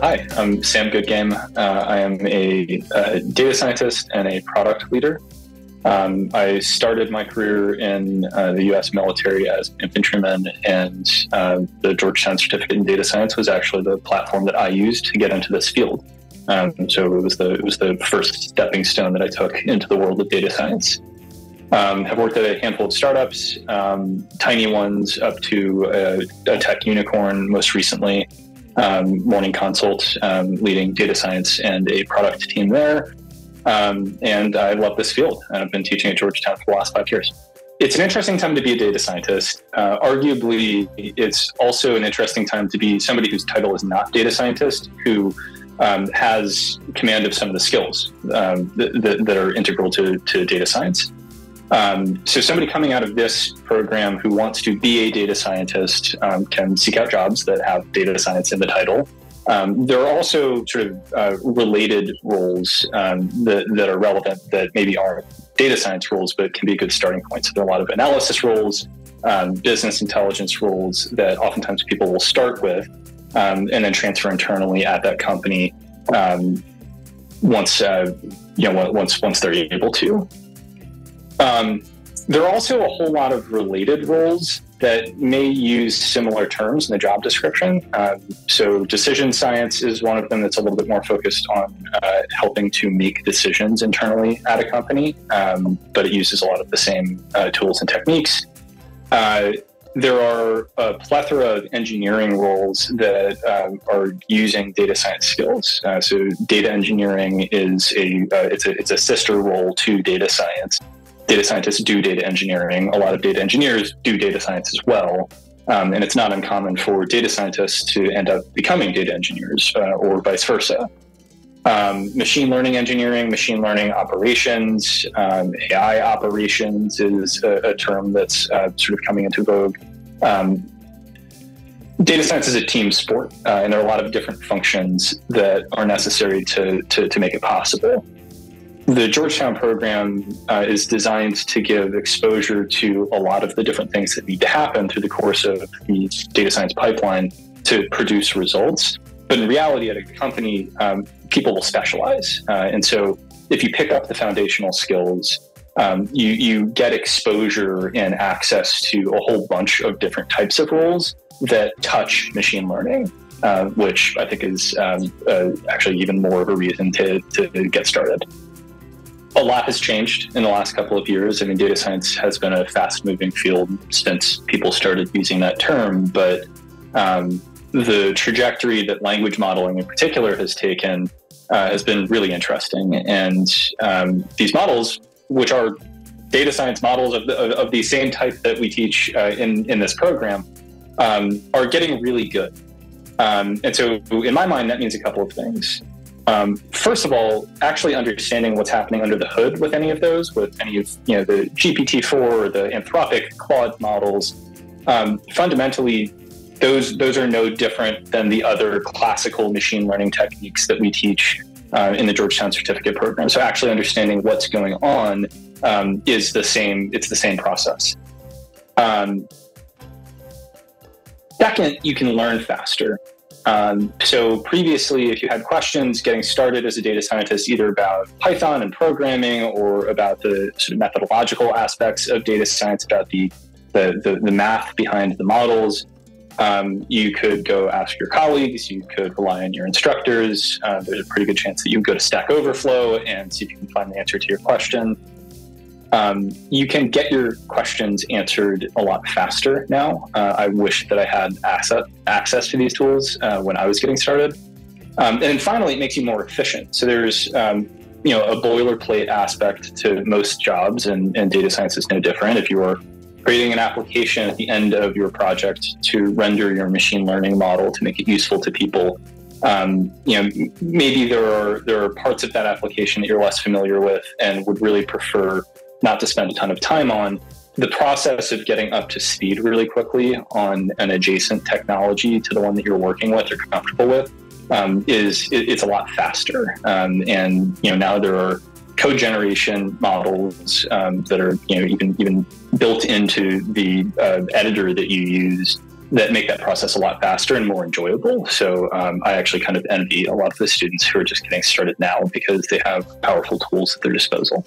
Hi, I'm Sam Goodgame. Uh, I am a, a, data scientist and a product leader. Um, I started my career in uh, the U.S. military as an infantryman, and uh, the Georgetown Certificate in Data Science was actually the platform that I used to get into this field. Um, so it was the it was the first stepping stone that I took into the world of data science. Um, have worked at a handful of startups, um, tiny ones up to a, a, tech unicorn. Most recently, um, Morning Consult, um, leading data science and a product team there. Um, and I love this field. I've been teaching at Georgetown for the last five years. It's an interesting time to be a data scientist. Uh, arguably, it's also an interesting time to be somebody whose title is not data scientist, who um, has command of some of the skills um, that, that, are integral to, to data science. Um, so, somebody coming out of this program who wants to be a data scientist um, can seek out jobs that have data science in the title. Um, there are also sort of uh, related roles um, that, that, are relevant that maybe aren't data science roles, but can be a good starting point. So, there are a lot of analysis roles, um, business intelligence roles that oftentimes people will start with um, and then transfer internally at that company once uh, you know once once they're able to. Um, there are also a whole lot of related roles that may use similar terms in the job description. Um, so, decision science is one of them that's a little bit more focused on uh, helping to make decisions internally at a company, um, but it uses a lot of the same uh, tools and techniques. Uh, there are a plethora of engineering roles that um, are using data science skills. Uh, so, data engineering is a uh, it's a it's a sister role to data science data scientists do data engineering. A lot of data engineers do data science as well. Um, and it's not uncommon for data scientists to end up becoming data engineers uh, or vice versa. Um, machine learning engineering, machine learning operations, um, AI operations is a, a term that's uh, sort of coming into vogue. Um, data science is a team sport, uh, and there are a lot of different functions that are necessary to, to, to make it possible the Georgetown program uh, is designed to give exposure to a lot of the different things that need to happen through the course of the data science pipeline to produce results. But in reality, at a company, um, people will specialize. Uh, and so if you pick up the foundational skills, um, you, you get exposure and access to a whole bunch of different types of roles that touch machine learning. Uh, which I think is um, uh, actually even more of a reason to, to get started a lot has changed in the last couple of years. I mean, data science has been a fast moving field since people started using that term, but um, the trajectory that language modeling in particular has taken uh, has been really interesting. And um, these models, which are data science models of, the, of, the same type that we teach uh, in, in this program, um, are getting really good. Um, and so, in my mind, that means a couple of things. Um, first of all, actually understanding what's happening under the hood with any of those, with any of you know the GPT-4 or the Anthropic Claude models, um, fundamentally, those those are no different than the other classical machine learning techniques that we teach uh, in the Georgetown Certificate Program. So actually understanding what's going on um, is the same. It's the same process. Um, second, you can learn faster. Um, so previously, if you had questions getting started as a data scientist, either about Python and programming or about the sort of methodological aspects of data science, about the the, the, the math behind the models, um, you could go ask your colleagues. You could rely on your instructors. Uh, there's a pretty good chance that you go to Stack Overflow and see if you can find the answer to your question um, you can get your questions answered a lot faster now. Uh, I wish that I had asset, access to these tools uh, when I was getting started. Um, and then finally, it makes you more efficient. So there's um, you know a boilerplate aspect to most jobs, and, and data science is no different. If you are creating an application at the end of your project to render your machine learning model to make it useful to people, um, you know, maybe there are there are parts of that application that you're less familiar with and would really prefer not to spend a ton of time on. The process of getting up to speed really quickly on an adjacent technology to the one that you're working with or comfortable with um, is it, it's a lot faster. Um, and you know now there are code generation models um, that are you know even even built into the uh, editor that you use that make that process a lot faster and more enjoyable. So um, I actually kind of envy a lot of the students who are just getting started now because they have powerful tools at their disposal.